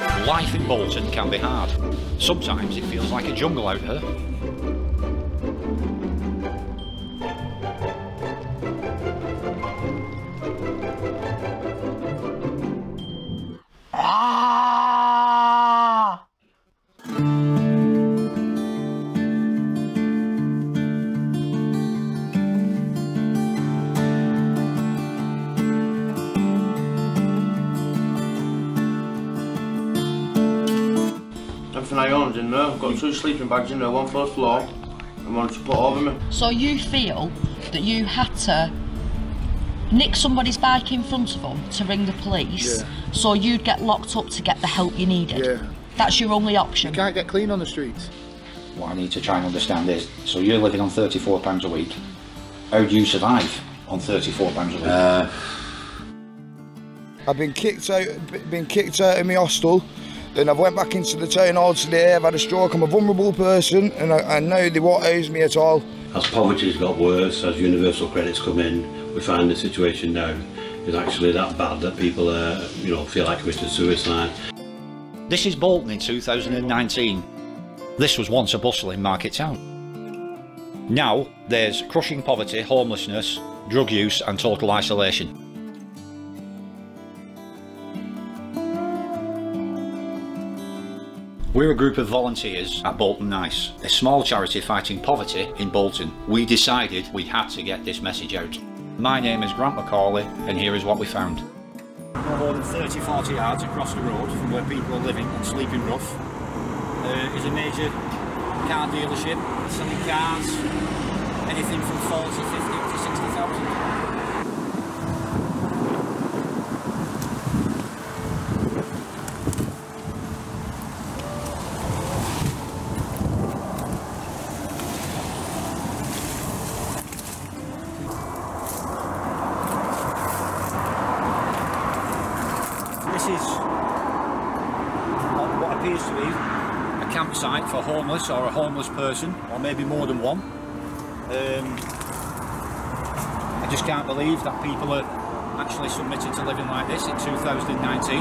Life in Bolton can be hard. Sometimes it feels like a jungle out here. Everything I own's in there. I've got two sleeping bags in there, one for the floor and one to put over me. So you feel that you had to nick somebody's bike in front of them to ring the police, Yeah. so you'd get locked up to get the help you needed. Yeah. That's your only option. You can't get clean on the streets. What I need to try and understand is, so you're living on £34 a week. How do you survive on £34 a week? Uh, I've been kicked out, been kicked out of my hostel. Then I've went back into the town hall today. I've had a stroke. I'm a vulnerable person, and I, I know they won't house me at all. as poverty's got worse, as universal credits come in, we find the situation now is actually that bad that people, uh, you know, feel like committing suicide. This is Bolton in 2019. This was once a bustling market town. Now there's crushing poverty, homelessness, drug use and total isolation. We're a group of volunteers at Bolton Nice, a small charity fighting poverty in Bolton. We decided we had to get this message out. My name is Grant McCauley and here is what we found. No more than 30 40 yards across the road from where people are living and sleeping rough uh, is a major car dealership selling cars anything from 40, 50 up to 60,000. This is on what appears to be a campsite for homeless or a homeless person, or maybe more than one. Um, I just can't believe that people are actually submitted to living like this in 2019.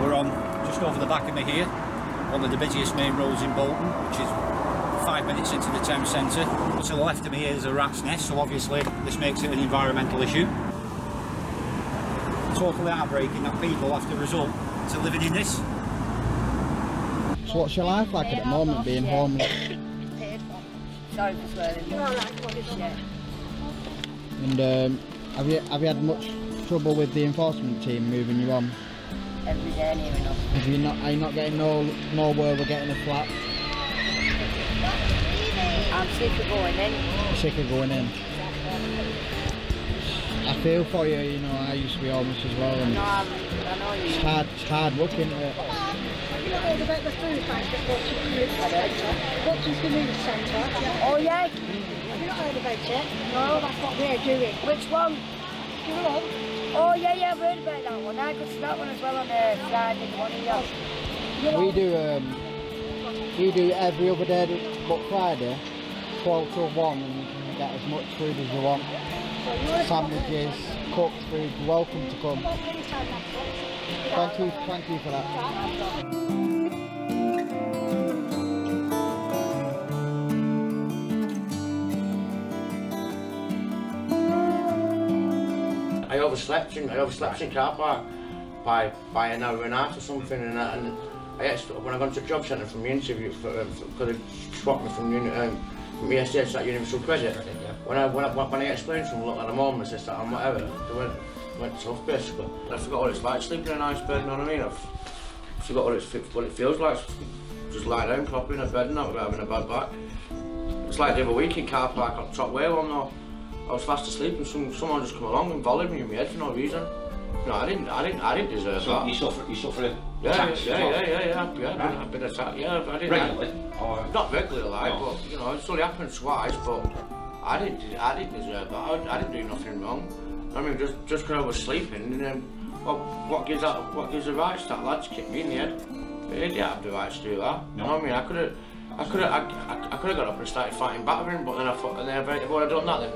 We're on just over the back of me here, one of the busiest main roads in Bolton, which is five minutes into the town centre. But To the left of me is a rat's nest, so obviously this makes it an environmental issue totally heartbreaking that people have to resort to living in this. So what's your life like at the moment being homeless? Sorry for swearing. And um, have you have you had much trouble with the enforcement team moving you on? Every day near enough. Have you not are you not getting no nowhere with getting a flat? I'm sick of going in. Sick of going in. I feel for you, you know, I used to be homeless as well and No, I'm, I know you. it's hard it's hard working isn't it? Have heard about the food bank at Bolton Community Centre? Bolton's Community Centre. Oh yeah? Have you not heard about it? No. That's what we're doing. Which one? Do you know? Oh yeah, yeah, I've heard about that one. I could see that one as well on uh, Friday morning. Yeah. We do um we do every other day but Friday, twelve till one and you can get as much food as you want. Sandwiches, cooked food, welcome to come. anytime next week. Thank you, thank you for that. Overslept in I overslept in car park by by an hour and a half or something, and, I- and I actually, when I got to the job centre from the interview for because they swapped me from um, from ESA to that Universal Credit. When I when I when I explained to them, look, I'm homeless, this, that, and whatever, they went went tough basically. I forgot what it's like sleeping in a nice bed. You know what I mean? I've forgot what it's what it feels like. Just lie down properly in a bed and not without having a bad back. It's like the other week in car park on top way one though. I was fast asleep and some, someone just come along and volleyed me in my head for no reason. You know, I didn't, I didn't, I didn't deserve So that. you suffer, you suffer yeah, yeah, attacks yeah, well? yeah, yeah, yeah, yeah, I've I've been attacked, yeah, I didn't. Regularly? Or Not regularly, like, No. but you know, it's only happened twice, but I didn't, I didn't deserve that. I, I didn't do nothing wrong. I mean, just just because I was sleeping, and then what, what gives that, what gives the right to that lad to kick me in the head? He didn't have the right to do that. You know what I mean? I could have, I could have, I, I, I could have got up and started fighting back with him, but then I thought, and then if I, if I would done that, then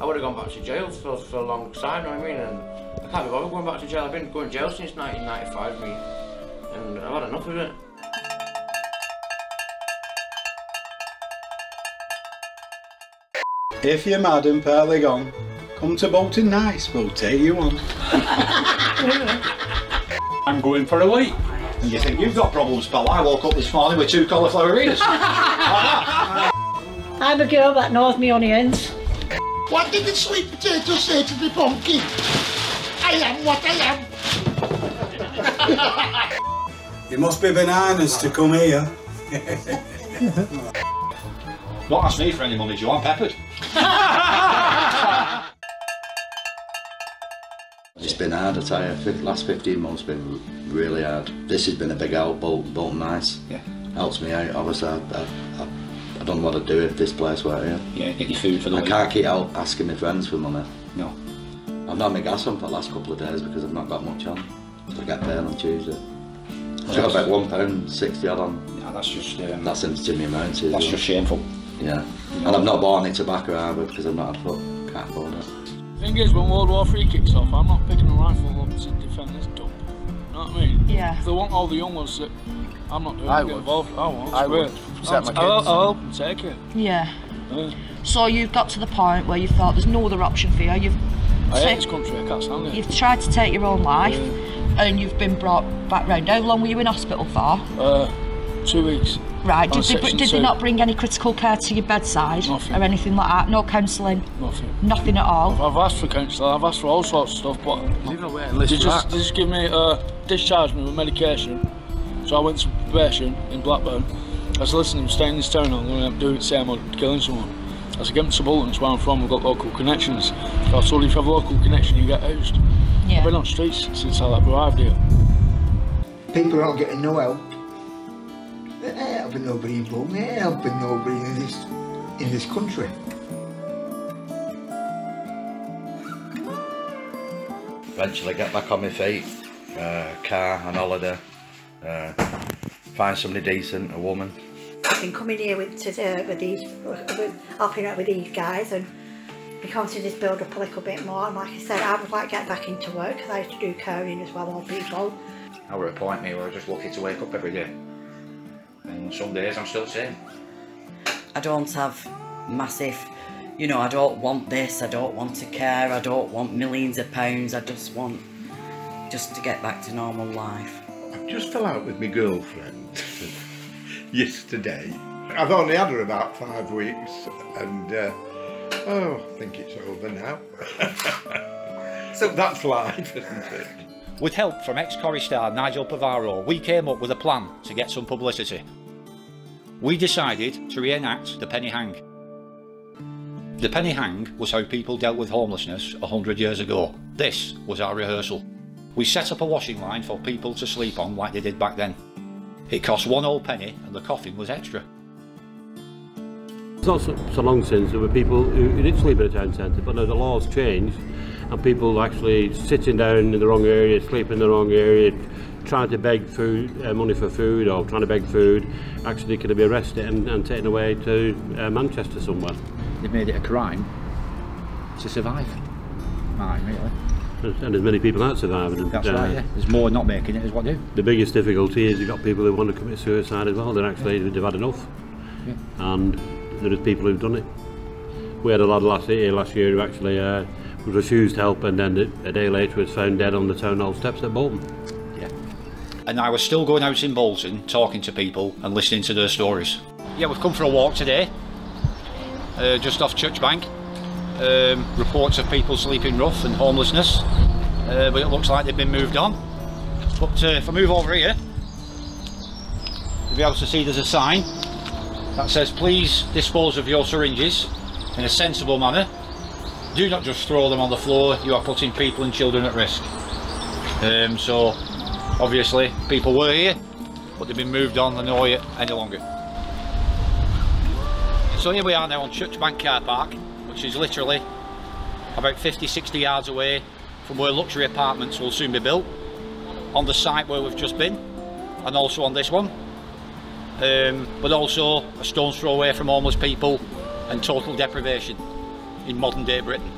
I would have gone back to jail for, for a long time. You know what I mean? And I can't be bothered going back to jail. I've been going to jail since 1995. Me, and I've had enough of it. If you're mad and partly gone, come to Bolton Nice, we'll take you on. I'm going for a week. And you think you've got problems, pal? I woke up this morning with two cauliflower ears. I'm a girl that knows me on the onions. What did the sweet potato say to the pumpkin? I am what I am. You must be bananas to come here. Don't ask me for any money, Joe. I'm peppered. It's been hard, I tell you. The last 15 months been really hard. This has been a big help, Bolton, Bolton Nice. Yeah. Helps me out. Obviously, I, I, I, I don't know what I'd do if this place were here. Yeah, get your food for the I week. can't keep out asking my friends for money. No. I've not had my gas on for the last couple of days because I've not got much on. I get paid on Tuesday. I've got about one pound sixty odd on. Yeah, that's just um, That's in Jimmy Mountain. that's just shameful. Yeah. And I've not bought any tobacco either because I've not had foot. Can't afford it. thing is, when World War Three kicks off, I'm not picking a rifle up to defend this dump. You know what I mean? Yeah. If they want all the young ones that I'm not doing I to get involved, I won't. I it's would. great. Protect my I'll, kids. I'll help them take it. Yeah. Yeah. So you've got to the point where you thought there's no other option for you. You've I hate this country, I can't stand it. you've tried to take your own life, and you've been brought back round. How long were you in hospital for? Uh, two weeks. Right. Did they, did they not bring any critical care to your bedside Nothing. or anything like that? No counselling. Nothing. Nothing at all. I've asked for counselling. I've asked for all sorts of stuff, but Leave a waiting they list for just, that. they just give me, uh, discharged me with medication. So I went to probation in Blackburn. I said, listen, I'm staying in this town, I'm going to do it same, I'm killing someone. I said, get me to Bolton, it's where I'm from, we've got local connections. So I told you if you have a local connection, you get housed. I've Yeah. been on streets since I've arrived here. People aren't getting no help. They ain't helping nobody in Bolton, they ain't helping nobody in this, in this country. Eventually get back on my feet. Uh, car, an holiday. Uh, find somebody decent, a woman. I've been coming here with to, uh, with these, with, helping out with these guys, and because of this build up a little bit more. And like I said, I would like to get back into work because I used to do caring as well on people. I were at a point me where I was just lucky to wake up every day. And some days I'm still the same. I don't have massive, you know, I don't want this, I don't want to care, I don't want millions of pounds, I just want just to get back to normal life. I just fell out with my girlfriend yesterday. I've only had her about five weeks and uh, oh, I think it's over now. so that's life, isn't it? With help from ex-Corrie star Nigel Pivaro, we came up with a plan to get some publicity. We decided to reenact the penny hang. The penny hang was how people dealt with homelessness a hundred years ago. This was our rehearsal. We set up a washing line for people to sleep on like they did back then. It cost one old penny and the coffin was extra. It's not so, so long since there were people who, who did sleep in a town centre, but now the laws changed and people actually sitting down in the wrong area, sleeping in the wrong area, trying to beg food, uh, money for food or trying to beg food, actually could be arrested and, and taken away to uh, Manchester somewhere. They've made it a crime to survive. Right, really. And there's many people out surviving. And, That's uh, right, yeah. There's more not making it as what do. The biggest difficulty is you've got people who want to commit suicide as well. They're actually they've had enough, Yeah. and there is people who've done it. We had a lad last year, last year who actually uh, was refused help, and then a a day later was found dead on the town hall steps at Bolton. Yeah. And I was still going out in Bolton, talking to people and listening to their stories. Yeah, we've come for a walk today, uh, just off Church Bank. Um, reports of people sleeping rough and homelessness, uh, but it looks like they've been moved on. But uh, if I move over here, you'll be able to see there's a sign that says please dispose of your syringes in a sensible manner. Do not just throw them on the floor, you are putting people and children at risk. Um, so obviously people were here but they've been moved on, they're not here any longer. So here we are now on Church Bank car park which is literally about 50-60 yards away from where luxury apartments will soon be built on the site where we've just been and also on this one um, but also a stone's throw away from homeless people and total deprivation in modern day Britain.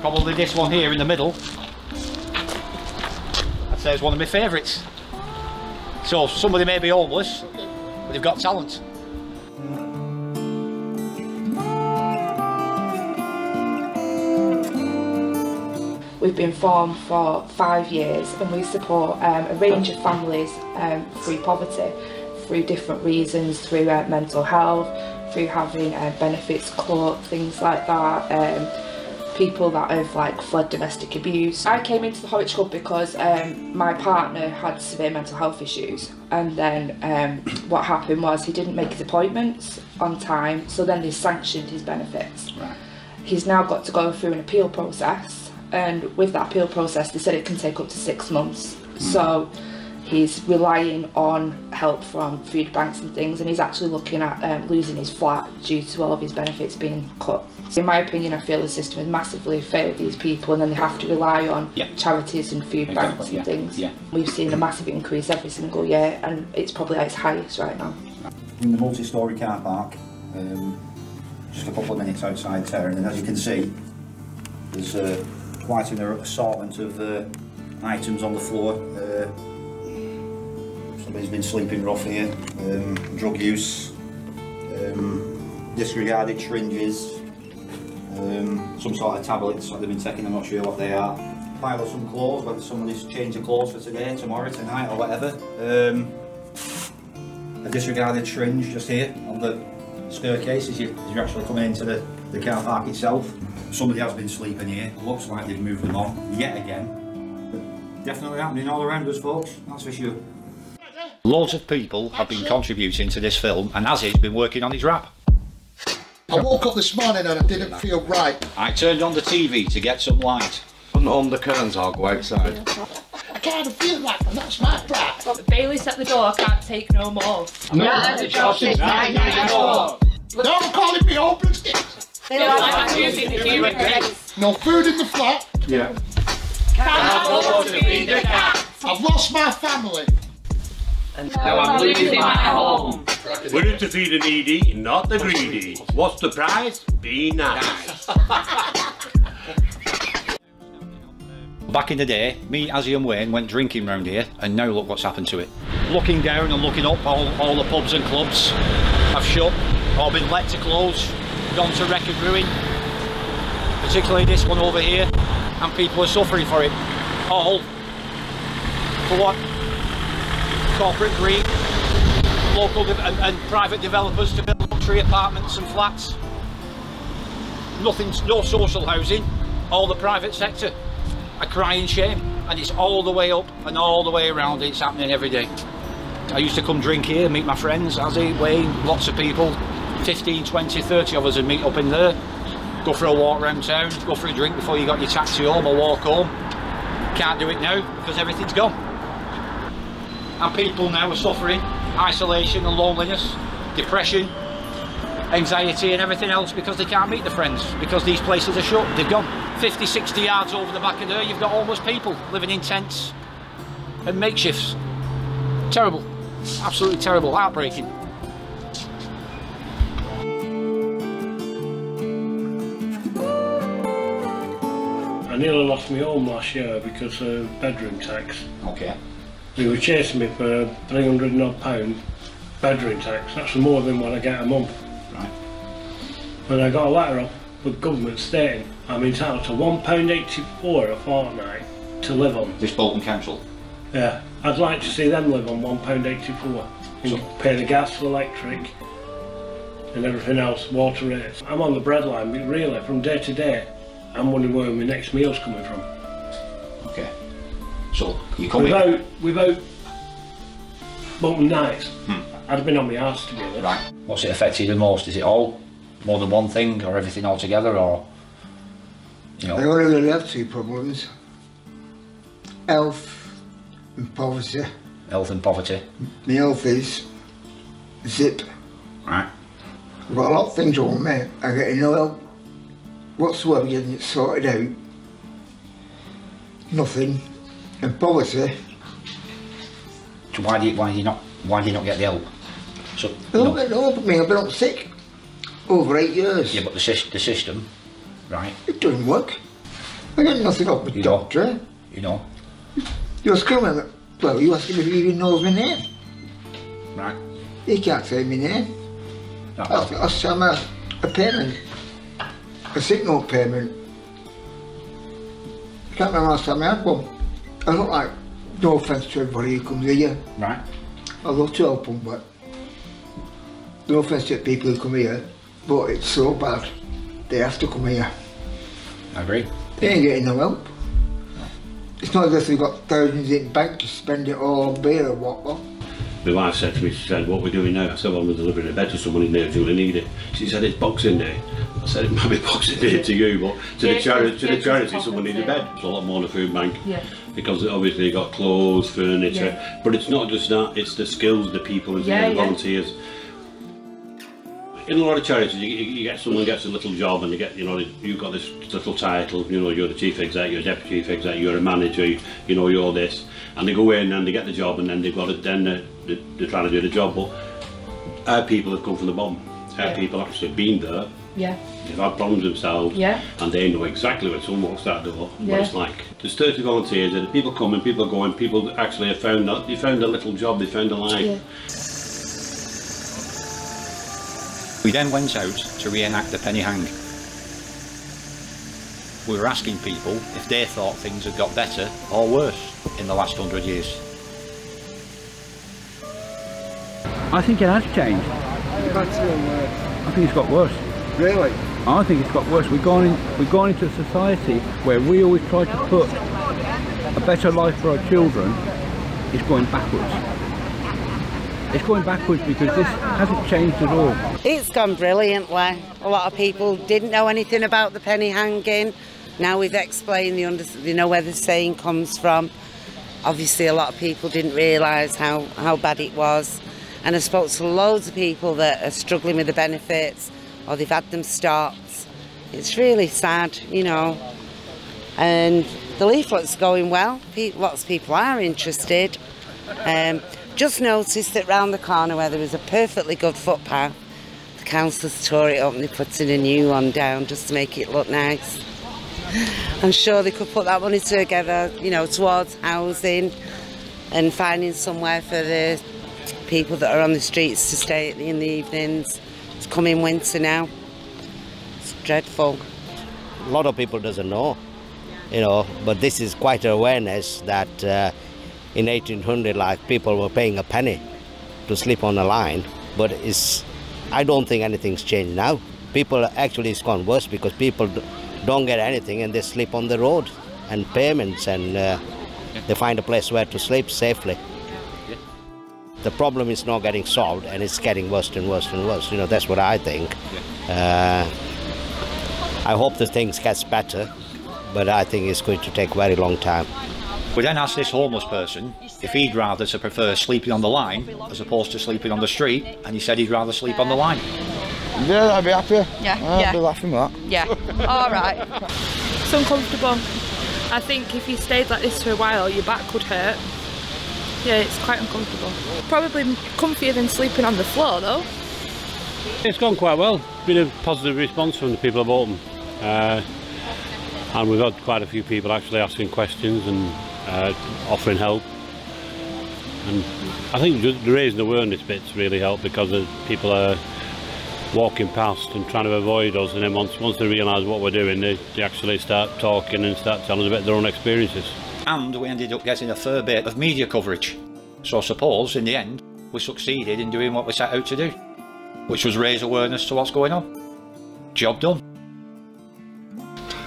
Probably this one here in the middle I'd say is one of my favourites. So somebody may be homeless, but they've got talent. We've been formed for five years and we support um, a range of families um, through poverty, through different reasons, through uh, mental health, through having uh, benefits court, things like that. Um, people that have like fled domestic abuse. I came into the Horwich Club because um, my partner had severe mental health issues and then um, what happened was he didn't make his appointments on time so then they sanctioned his benefits. Right. He's now got to go through an appeal process and with that appeal process they said it can take up to six months. So he's relying on help from food banks and things and he's actually looking at um, losing his flat due to all of his benefits being cut. So in my opinion I feel the system has massively failed these people and then they have to rely on Yeah. charities and food Exactly, banks and yeah, things. yeah. We've seen a massive increase every single year and it's probably at its highest right now. in the multi-storey car park, um, just a couple of minutes outside there, and as you can see, there's uh, quite an assortment of uh, items on the floor. Uh, somebody's been sleeping rough here, um, drug use, um, disregarded syringes, um, some sort of tablets that they've been taking, I'm not sure what they are. Pile of some clothes, whether somebody's changed the clothes for today, tomorrow, tonight or whatever. Um, a disregarded syringe just here on the staircase as, you, as you're actually coming into the, the car park itself. Somebody has been sleeping here. Looks like they've moved them on yet again. Definitely happening all around us, folks. That's for sure. Loads of people have been contributing to this film, and Azzy's been working on his rap. I woke up this morning and I didn't feel right. I turned on the TV to get some light. on the curtains, I'll go outside. I can't feel right, and that's my crap. Bailey's at the door, I can't take no more. No, that's a job since 1994. Don't call it me hopeless They don't like using the human race. No food in the flat. Yeah. Can't afford to feed the cat. I've lost my family. And now I'm losing my home. We're in to feed the needy, not the greedy. What's the price? Be nice. Back in the day, me, Azzy and Wayne went drinking round here, and now look what's happened to it. Looking down and looking up, all, all the pubs and clubs have shut, or been let to close, gone to wreck and ruin. Particularly this one over here, and people are suffering for it. All for what? Corporate greed, local and, and private developers to build luxury apartments and flats. Nothing, no social housing, all the private sector. A crying shame, and it's all the way up and all the way around. It's happening every day. I used to come drink here, meet my friends, Azzy, Wayne, lots of people, 15, 20, 30 of us would meet up in there, go for a walk around town, go for a drink before you got your taxi home or walk home. Can't do it now because everything's gone. And people now are suffering isolation and loneliness, depression, anxiety and everything else because they can't meet their friends because these places are shut, they've gone. 50, 60 yards over the back of there, you've got homeless people living in tents and makeshifts. Terrible, absolutely terrible, heartbreaking. Nearly lost my home last year because of bedroom tax. Okay. They were chasing me for 300 and odd pound bedroom tax. That's more than what I get a month. Right. But I got a letter off the government stating I'm entitled to £1.84 a fortnight to live on. This Bolton Council. Yeah, I'd like to see them live on £1.84 and pay the gas, the electric and everything else, water rates. I'm on the breadline, but really from day to day I'm wondering where my next meal's coming from. Okay. So you come without, here. Without Bolton Nice, hmm. I'd have been on my arse to be honest. Right. What's it affected you the most? Is it all more than one thing, or everything altogether, or you know? I only really have two problems. Health and poverty. Health and poverty. My health is zip. Right. I've got a lot of things on with me. I get no help whatsoever getting it sorted out. Nothing. And poverty. So why do you why do you not why do you not get the help? So I don't get no help. I mean, I've been up sick over eight years. yeah, but the sys- the system, right? It doesn't work. I get nothing off my doctor. You know. You're screaming. well, you asking if he even knows my name. Right. He can't say my name. Last, last time I a payment, a note payment. I can't remember last time I had one. I look like, no offence to everybody who comes here. Right. I love to help them, but no offence to people who come here, but it's so bad. They have to come here. I agree. They ain't getting no help. It's not as if they've got thousands in bank to spend it all on beer or what. My wife said to me, she said, what we're we doing now? I said, well, we're delivering a bed to someone who really need it. She said, it's Boxing Day. I said, it might be Boxing Day to you, but to Yeah, the charity, to yeah, the charity, someone needs a bed. It's a lot more than the food bank. Yeah. Because obviously you've got clothes, furniture, Yeah. but it's not just that, it's the skills, the people, and the volunteers. In a lot of charities, you, you get someone gets a little job and you get, you know, you've got this little title, you know, you're the chief exec, you're a deputy chief exec, you're a manager, you, you know, you're this, and they go in and they get the job and then they've got it, then they're, they're, they're trying to do the job, but our people have come from the bottom. Our Yeah. people actually been there, Yeah. they've had problems themselves, Yeah. and they know exactly when someone walks that door, Yeah. what it's like. There's 30 volunteers and people coming, people going, people actually have found that, they found a little job, they found a life. Yeah. We then went out to reenact the penny hang. We were asking people if they thought things had got better or worse in the last hundred years. I think it has changed. I think it's got worse. Really? I think it's got worse. We've gone, in, we're going into a society where we always try to put a better life for our children. It's going backwards. It's going backwards because this hasn't changed at all. It's gone brilliantly. A lot of people didn't know anything about the penny hanging. Now we've explained, the under, they know where the saying comes from. Obviously, a lot of people didn't realise how, how bad it was. And I spoke to loads of people that are struggling with the benefits or they've had them stopped. It's really sad, you know. And the leaflet's going well. Lots of people are interested. Um, just noticed that round the corner where there was a perfectly good footpath, the council's tore it up and they're putting a new one down just to make it look nice. I'm sure they could put that money together, you know, towards housing and finding somewhere for the people that are on the streets to stay in the evenings. It's coming winter now. It's dreadful. a lot of people doesn't know you know but this is quite an awareness that uh, in 1800 like people were paying a penny to sleep on a line but it's i don't think anything's changed now people actually it's gone worse because people don't get anything and they sleep on the road and payments and uh, they find a place where to sleep safely the problem is not getting solved and it's getting worse and worse and worse you know that's what i think uh, I hope the things gets better, but I think it's going to take a very long time. We then asked this homeless person if he'd rather to prefer sleeping on the line as opposed to sleeping on the street, and he said he'd rather sleep on the line. Yeah, I'd be happy. Yeah, I'd yeah. be laughing at that. Yeah. All right. It's uncomfortable. I think if you stayed like this for a while, your back would hurt. Yeah, it's quite uncomfortable. Probably comfier than sleeping on the floor though. It's gone quite well. Been a positive response from the people of Bolton. Uh, and we've had quite a few people actually asking questions and uh, offering help. And I think just the raising awareness bits really help because people are walking past and trying to avoid us and then once, once they realise what we're doing they, they actually start talking and start telling us about their own experiences. And we ended up getting a fair bit of media coverage. So I suppose, in the end, we succeeded in doing what we set out to do, which was raise awareness to what's going on. Job done.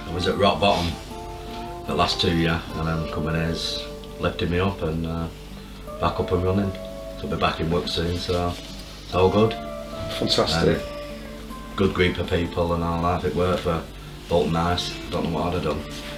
I was at rock bottom the last two year and then coming here's lifted me up and uh, back up and running. So I'll be back in work soon so it's all good. Fantastic. And good group of people and all that. If it worked for Bolton Nice, I don't know what I'd have done.